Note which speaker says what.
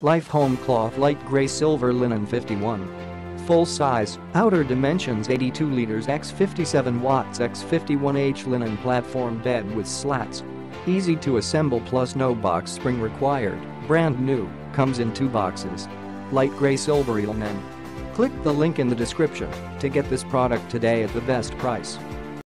Speaker 1: Life Home Cloth Light Gray Silver Linen 51. Full size, outer dimensions 82 liters x 57 watts x 51H linen platform bed with slats. Easy to assemble plus no box spring required, brand new, comes in two boxes. Light gray silvery linen. Click the link in the description to get this product today at the best price.